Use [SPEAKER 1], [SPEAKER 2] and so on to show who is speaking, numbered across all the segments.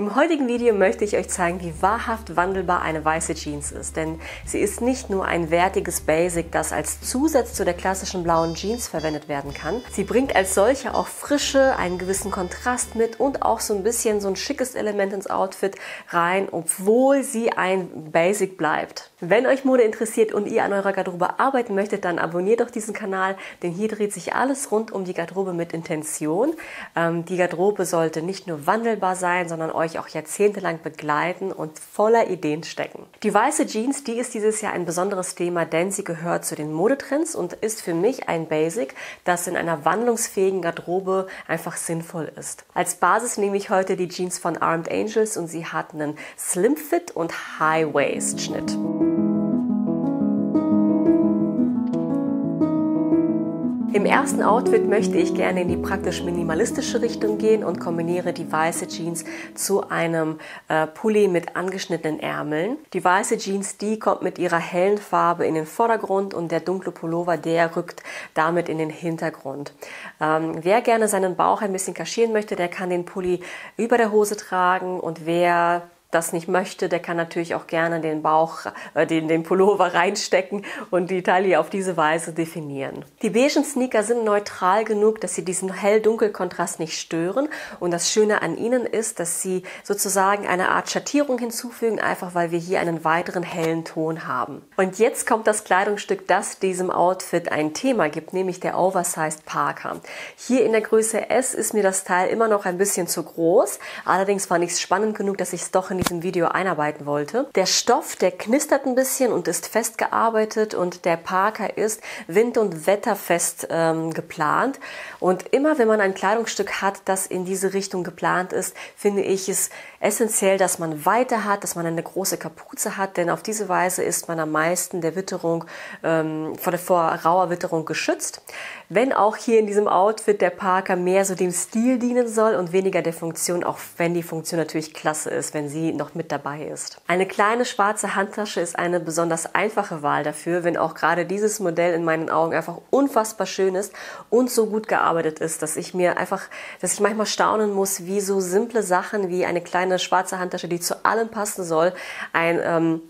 [SPEAKER 1] Im heutigen Video möchte ich euch zeigen, wie wahrhaft wandelbar eine weiße Jeans ist. Denn sie ist nicht nur ein wertiges Basic, das als Zusatz zu der klassischen blauen Jeans verwendet werden kann. Sie bringt als solche auch Frische, einen gewissen Kontrast mit und auch so ein bisschen so ein schickes Element ins Outfit rein, obwohl sie ein Basic bleibt. Wenn euch Mode interessiert und ihr an eurer Garderobe arbeiten möchtet, dann abonniert doch diesen Kanal, denn hier dreht sich alles rund um die Garderobe mit Intention. Ähm, die Garderobe sollte nicht nur wandelbar sein, sondern euch auch jahrzehntelang begleiten und voller Ideen stecken. Die weiße Jeans, die ist dieses Jahr ein besonderes Thema, denn sie gehört zu den Modetrends und ist für mich ein Basic, das in einer wandlungsfähigen Garderobe einfach sinnvoll ist. Als Basis nehme ich heute die Jeans von Armed Angels und sie hat einen Slim Fit und High Waist Schnitt. Im ersten Outfit möchte ich gerne in die praktisch minimalistische Richtung gehen und kombiniere die weiße Jeans zu einem äh, Pulli mit angeschnittenen Ärmeln. Die weiße Jeans, die kommt mit ihrer hellen Farbe in den Vordergrund und der dunkle Pullover, der rückt damit in den Hintergrund. Ähm, wer gerne seinen Bauch ein bisschen kaschieren möchte, der kann den Pulli über der Hose tragen und wer das nicht möchte, der kann natürlich auch gerne den Bauch, äh, den, den Pullover reinstecken und die Taille auf diese Weise definieren. Die beigen Sneaker sind neutral genug, dass sie diesen hell-dunkel-Kontrast nicht stören. Und das Schöne an ihnen ist, dass sie sozusagen eine Art Schattierung hinzufügen, einfach weil wir hier einen weiteren hellen Ton haben. Und jetzt kommt das Kleidungsstück, das diesem Outfit ein Thema gibt, nämlich der Oversized Parker. Hier in der Größe S ist mir das Teil immer noch ein bisschen zu groß. Allerdings fand ich es spannend genug, dass ich es doch in diesem Video einarbeiten wollte. Der Stoff, der knistert ein bisschen und ist festgearbeitet und der Parker ist wind- und wetterfest ähm, geplant. Und immer wenn man ein Kleidungsstück hat, das in diese Richtung geplant ist, finde ich es essentiell, dass man Weite hat, dass man eine große Kapuze hat, denn auf diese Weise ist man am meisten der Witterung, ähm, vor der vor rauer Witterung geschützt. Wenn auch hier in diesem Outfit der Parker mehr so dem Stil dienen soll und weniger der Funktion, auch wenn die Funktion natürlich klasse ist, wenn sie noch mit dabei ist. Eine kleine schwarze Handtasche ist eine besonders einfache Wahl dafür, wenn auch gerade dieses Modell in meinen Augen einfach unfassbar schön ist und so gut gearbeitet ist, dass ich mir einfach, dass ich manchmal staunen muss, wie so simple Sachen wie eine kleine schwarze Handtasche, die zu allem passen soll, ein ähm,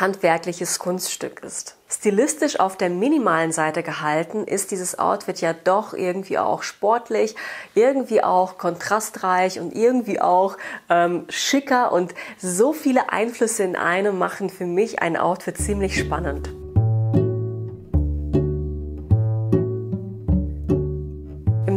[SPEAKER 1] handwerkliches Kunststück ist. Stilistisch auf der minimalen Seite gehalten ist dieses Outfit ja doch irgendwie auch sportlich, irgendwie auch kontrastreich und irgendwie auch ähm, schicker und so viele Einflüsse in einem machen für mich ein Outfit ziemlich spannend.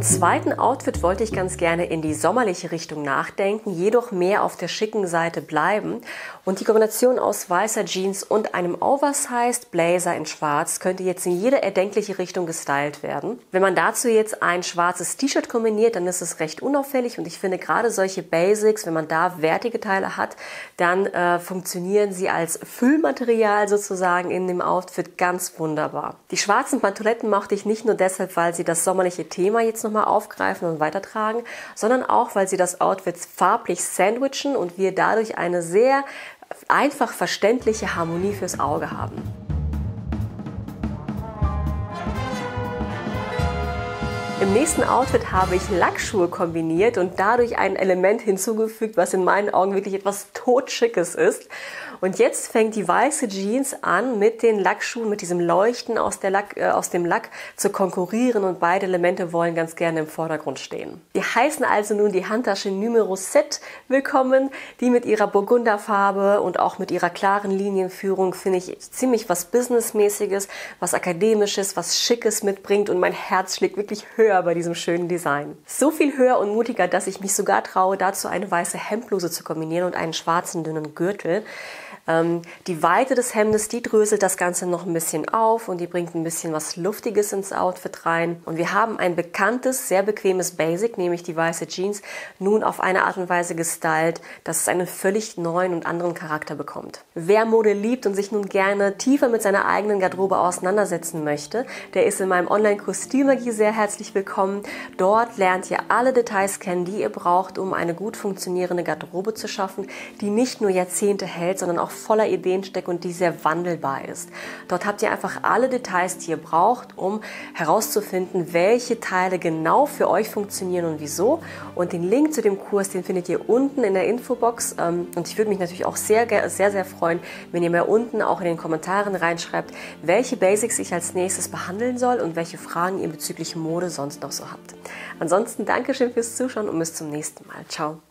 [SPEAKER 1] Zweiten Outfit wollte ich ganz gerne in die sommerliche Richtung nachdenken, jedoch mehr auf der schicken Seite bleiben. Und die Kombination aus weißer Jeans und einem Oversized Blazer in schwarz könnte jetzt in jede erdenkliche Richtung gestylt werden. Wenn man dazu jetzt ein schwarzes T-Shirt kombiniert, dann ist es recht unauffällig und ich finde gerade solche Basics, wenn man da wertige Teile hat, dann äh, funktionieren sie als Füllmaterial sozusagen in dem Outfit ganz wunderbar. Die schwarzen Pantoletten mochte ich nicht nur deshalb, weil sie das sommerliche Thema jetzt nochmal aufgreifen und weitertragen, sondern auch, weil sie das Outfit farblich sandwichen und wir dadurch eine sehr einfach verständliche Harmonie fürs Auge haben. Im nächsten Outfit habe ich Lackschuhe kombiniert und dadurch ein Element hinzugefügt, was in meinen Augen wirklich etwas totschickes ist. Und jetzt fängt die weiße Jeans an, mit den Lackschuhen, mit diesem Leuchten aus, Lack, äh, aus dem Lack zu konkurrieren und beide Elemente wollen ganz gerne im Vordergrund stehen. Wir heißen also nun die Handtasche Numero 7 willkommen, die mit ihrer Burgunderfarbe und auch mit ihrer klaren Linienführung finde ich ziemlich was Businessmäßiges, was Akademisches, was Schickes mitbringt und mein Herz schlägt wirklich höher bei diesem schönen Design. So viel höher und mutiger, dass ich mich sogar traue, dazu eine weiße Hemdbluse zu kombinieren und einen schwarzen dünnen Gürtel. Ähm, die Weite des Hemdes, die dröselt das Ganze noch ein bisschen auf und die bringt ein bisschen was Luftiges ins Outfit rein. Und wir haben ein bekanntes, sehr bequemes Basic, nämlich die weiße Jeans, nun auf eine Art und Weise gestylt, dass es einen völlig neuen und anderen Charakter bekommt. Wer Mode liebt und sich nun gerne tiefer mit seiner eigenen Garderobe auseinandersetzen möchte, der ist in meinem Online-Kurs Stilmagie sehr herzlich willkommen. Dort lernt ihr alle Details kennen, die ihr braucht, um eine gut funktionierende Garderobe zu schaffen, die nicht nur Jahrzehnte hält, sondern auch voller Ideen steckt und die sehr wandelbar ist. Dort habt ihr einfach alle Details, die ihr braucht, um herauszufinden, welche Teile genau für euch funktionieren und wieso. Und den Link zu dem Kurs, den findet ihr unten in der Infobox. Ähm, und ich würde mich natürlich auch sehr, sehr, sehr freuen, wenn ihr mir unten auch in den Kommentaren reinschreibt, welche Basics ich als nächstes behandeln soll und welche Fragen ihr bezüglich Mode sonst noch so habt. Ansonsten Dankeschön fürs Zuschauen und bis zum nächsten Mal. Ciao.